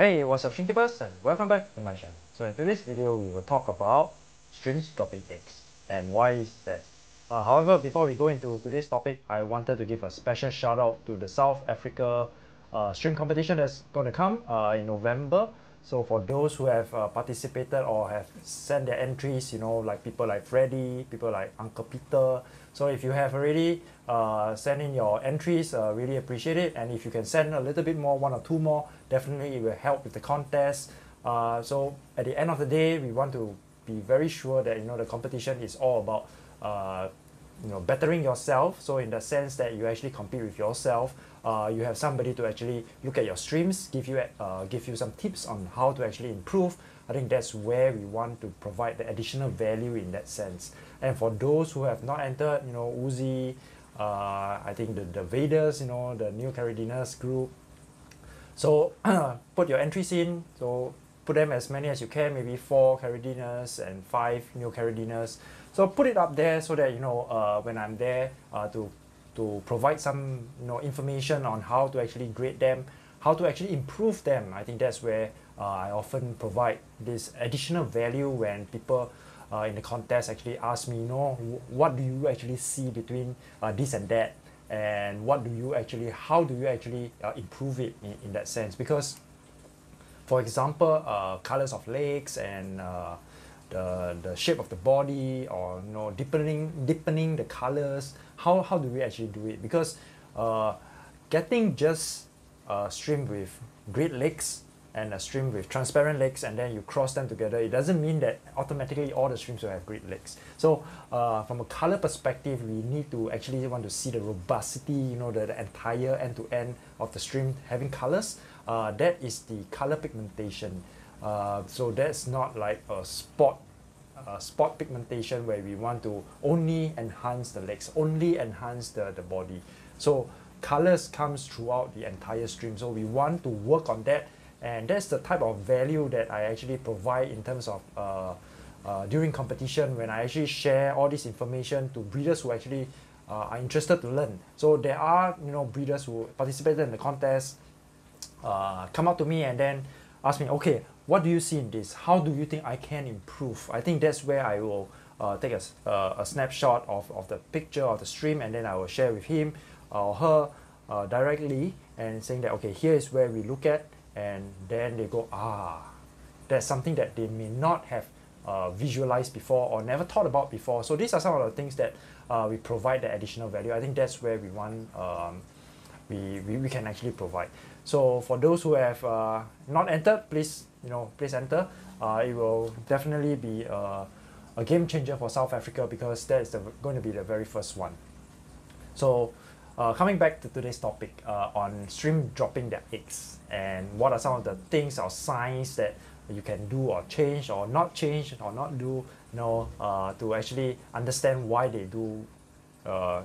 Hey, what's up Shrimpkeepers and welcome back to my channel. So in today's video we will talk about shrimps dropping eggs and why is that. Uh, however, before we go into today's topic, I wanted to give a special shout out to the South Africa uh, shrimp competition that's going to come uh, in November. So for those who have uh, participated or have sent their entries, you know, like people like Freddy, people like Uncle Peter. So if you have already uh, sent in your entries, uh, really appreciate it. And if you can send a little bit more, one or two more, definitely it will help with the contest. Uh, so at the end of the day, we want to be very sure that you know the competition is all about uh, you know bettering yourself. So in the sense that you actually compete with yourself, uh, you have somebody to actually look at your streams, give you uh, give you some tips on how to actually improve. I think that's where we want to provide the additional value in that sense. And for those who have not entered, you know, Uzi, uh, I think the, the Vedas, you know, the Neocaridinas group. So put your entries in. So put them as many as you can, maybe four Caridinas and five Neocaridinas. So put it up there so that you know uh, when I'm there uh, to to provide some you know information on how to actually grade them, how to actually improve them. I think that's where uh, I often provide this additional value when people uh, in the contest actually ask me, you know, what do you actually see between uh, this and that, and what do you actually, how do you actually uh, improve it in, in that sense? Because, for example, uh, colors of legs and uh, the, the shape of the body, or you know, deepening deepening the colors. How how do we actually do it? Because uh, getting just a stream with great legs and a stream with transparent legs and then you cross them together, it doesn't mean that automatically all the streams will have great legs. So uh, from a color perspective, we need to actually want to see the robustity, you know, the, the entire end-to-end of the stream having colors. Uh, that is the color pigmentation. Uh, so that's not like a spot uh, spot pigmentation where we want to only enhance the legs, only enhance the, the body. So colors comes throughout the entire stream. So we want to work on that and that's the type of value that I actually provide in terms of uh, uh, during competition when I actually share all this information to breeders who actually uh, are interested to learn. So there are you know breeders who participated in the contest, uh, come up to me and then ask me, okay, what do you see in this? How do you think I can improve? I think that's where I will uh, take a, uh, a snapshot of, of the picture of the stream and then I will share with him or her directly and saying that okay, here is where we look at and then they go ah that's something that they may not have uh, visualized before or never thought about before. So these are some of the things that uh, we provide the additional value. I think that's where we want um, we, we, we can actually provide. So for those who have uh, not entered please you know please enter. Uh, it will definitely be a, a game changer for south africa because that is the, going to be the very first one. So uh, coming back to today's topic uh, on stream dropping their eggs and what are some of the things or signs that you can do or change or not change or not do you know uh, to actually understand why they do uh,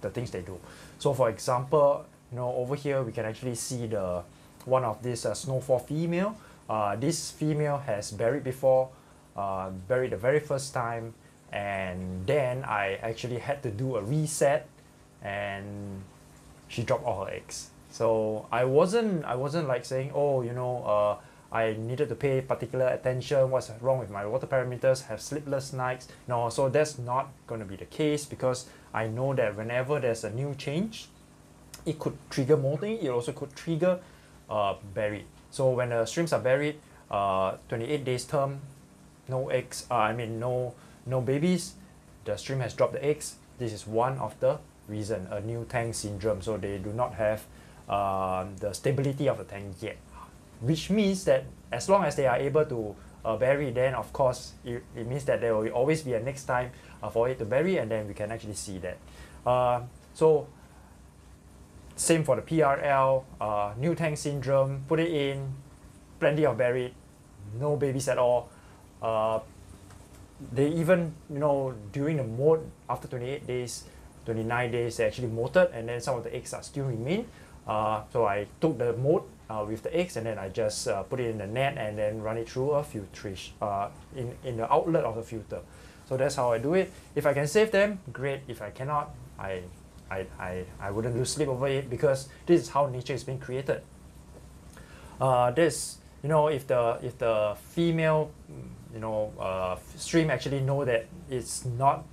the things they do. So for example you know over here we can actually see the one of this uh, snowfall female. Uh, this female has berried before berried the very first time and then I actually had to do a reset and she dropped all her eggs. So I wasn't I wasn't like saying oh you know uh, I needed to pay particular attention. What's wrong with my water parameters? Have sleepless nights. No so that's not going to be the case because I know that whenever there's a new change it could trigger molting it also could trigger uh, berried. So when the streams are berried uh, 28 days term no eggs uh, I mean no no babies the stream has dropped the eggs. This is one of the reason, a new tank syndrome. So they do not have uh, the stability of the tank yet, which means that as long as they are able to uh, berry, then of course it, it means that there will always be a next time uh, for it to berry, and then we can actually see that. Uh, so same for the PRL, uh, new tank syndrome, put it in, plenty of berried, no babies at all. Uh, they even, you know, during the molt after 28 days, 29 days they actually molted and then some of the eggs are still remain. Uh, so I took the molt uh, with the eggs and then I just uh, put it in the net and then run it through a filtration uh, in, in the outlet of the filter. So that's how I do it. If I can save them, great. If I cannot, I, I, I, I wouldn't lose sleep over it because this is how nature is being created. Uh, this you know if the if the female you know uh, stream actually know that it's not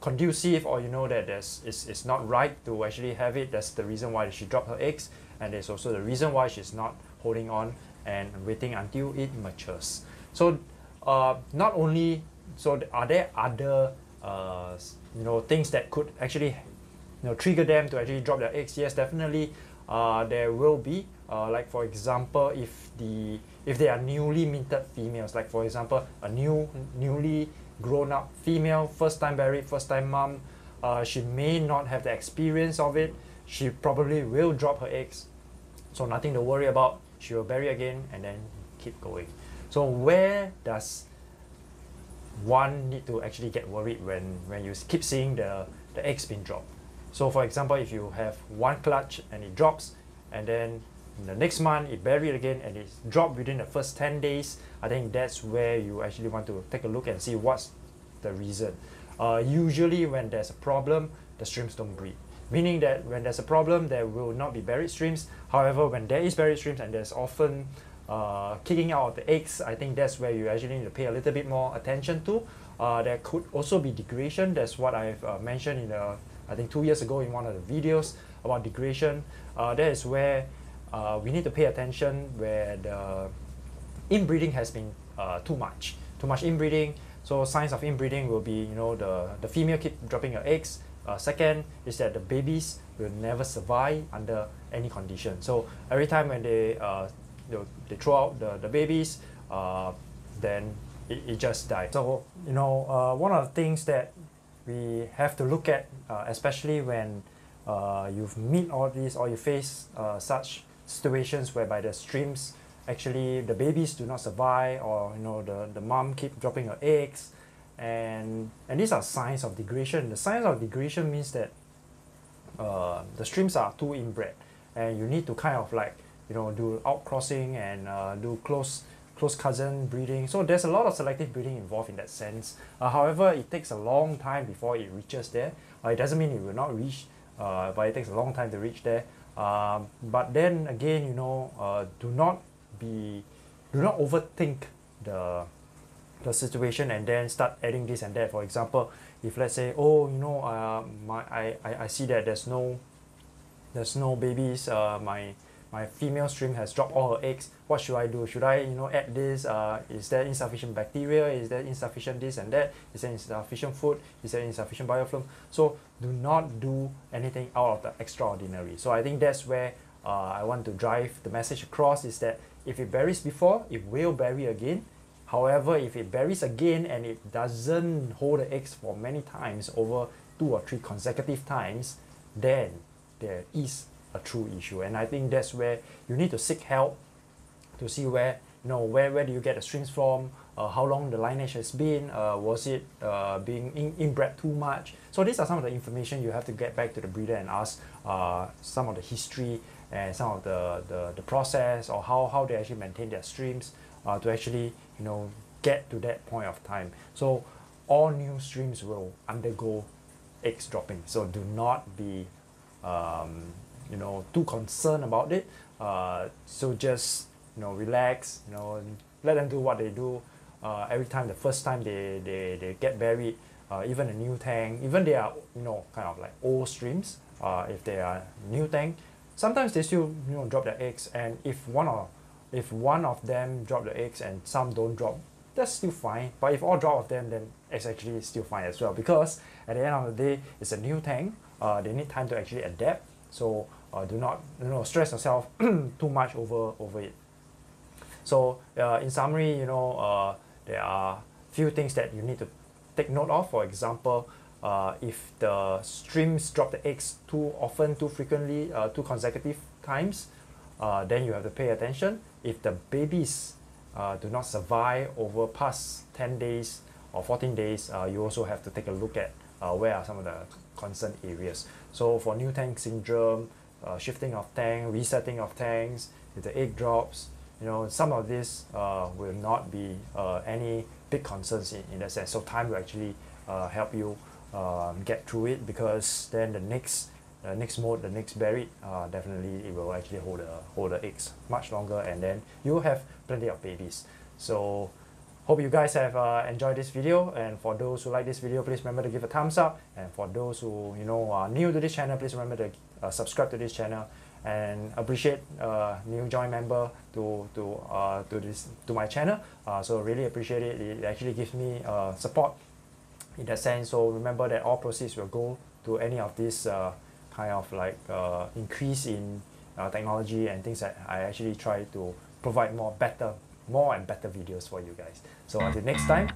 conducive or you know that there's it's, it's not right to actually have it that's the reason why she dropped her eggs and there's also the reason why she's not holding on and waiting until it matures. So uh, not only so are there other uh, you know things that could actually you know trigger them to actually drop their eggs yes definitely uh, there will be uh, like for example if the if they are newly minted females. Like for example a new newly grown up female first time married first time mom uh, she may not have the experience of it. She probably will drop her eggs so nothing to worry about. She will berry again and then keep going. So where does one need to actually get worried when when you keep seeing the the eggs being dropped? So for example if you have one clutch and it drops and then the next month it berried again and it's dropped within the first 10 days. I think that's where you actually want to take a look and see what's the reason. Uh, usually when there's a problem the streams don't breed meaning that when there's a problem there will not be berried streams. However when there is berried streams and there's often uh, kicking out of the eggs I think that's where you actually need to pay a little bit more attention to. Uh, there could also be degradation. That's what I've uh, mentioned in the I think two years ago in one of the videos about degradation. Uh, that is where uh, we need to pay attention where the inbreeding has been uh, too much too much inbreeding. So signs of inbreeding will be you know the the female keep dropping her eggs. Uh, second is that the babies will never survive under any condition. So every time when they uh, they, they throw out the, the babies uh, then it, it just dies. So you know uh, one of the things that we have to look at uh, especially when you've meet all these or you face such situations whereby the streams actually the babies do not survive or you know the, the mom keep dropping her eggs. And and these are signs of degradation. The signs of degradation means that uh, the streams are too inbred. And you need to kind of like you know do outcrossing and uh, do close close cousin breeding. So there's a lot of selective breeding involved in that sense. Uh, however it takes a long time before it reaches there. Uh, it doesn't mean it will not reach uh, but it takes a long time to reach there um, but then again you know uh, do not be do not overthink the the situation and then start adding this and that. For example if let's say oh you know uh, my I, I, I see that there's no there's no babies uh, my my female stream has dropped all her eggs. What should I do? Should I you know add this? Uh, is there insufficient bacteria? Is there insufficient this and that? Is there insufficient food? Is there insufficient biofilm? So do not do anything out of the extraordinary. So I think that's where uh, I want to drive the message across is that if it berries before it will berry again. However if it berries again and it doesn't hold the eggs for many times over two or three consecutive times then there is a true issue. And I think that's where you need to seek help to see where you know where, where do you get the strings from? Uh, how long the lineage has been? Uh, was it uh, being in, inbred too much? So these are some of the information you have to get back to the breeder and ask uh, some of the history and some of the, the, the process or how, how they actually maintain their streams uh, to actually you know get to that point of time. So all new streams will undergo eggs dropping. So do not be um, you know too concerned about it uh, so just you know relax you know let them do what they do. Uh, every time the first time they they, they get berried uh, even a new tank even they are you know kind of like old streams uh, if they are new tank sometimes they still you know drop their eggs. And if one or if one of them drop the eggs and some don't drop that's still fine. But if all drop of them then it's actually still fine as well. Because at the end of the day it's a new tank uh, they need time to actually adapt. So uh, do not you know stress yourself too much over over it. So uh, in summary you know uh, there are few things that you need to take note of. For example uh, if the streams drop the eggs too often too frequently uh, too consecutive times uh, then you have to pay attention. If the babies uh, do not survive over past 10 days or 14 days uh, you also have to take a look at uh, where are some of the concern areas. So for new tank syndrome uh, shifting of tank, resetting of tanks, if the egg drops, you know, some of this uh, will not be uh, any big concerns in, in that sense. So time will actually uh, help you um, get through it because then the next the next molt, the next berry, uh, definitely it will actually hold the hold the eggs much longer, and then you will have plenty of babies. So hope you guys have uh, enjoyed this video and for those who like this video please remember to give a thumbs up and for those who you know are new to this channel please remember to uh, subscribe to this channel and appreciate uh, new join member to to uh, to this to my channel. Uh, so really appreciate it. It actually gives me uh, support in that sense. So remember that all proceeds will go to any of these uh, kind of like uh, increase in uh, technology and things that I actually try to provide more better more and better videos for you guys. So until next time,